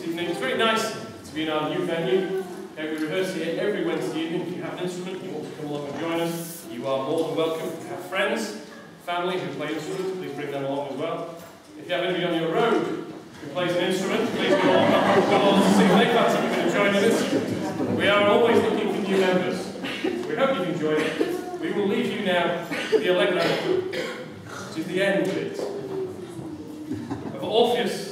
It's very nice to be in our new venue. Okay, we rehearse here every Wednesday evening. If you have an instrument, you want to come along and join us, you are more than welcome. If you have friends, family who play instruments, please bring them along as well. If you have anybody on your road who plays an instrument, please come along. Come along to see you join us. We are always looking for new members. We hope you've enjoyed it. We will leave you now with the Allegro, which is the end bit of Orpheus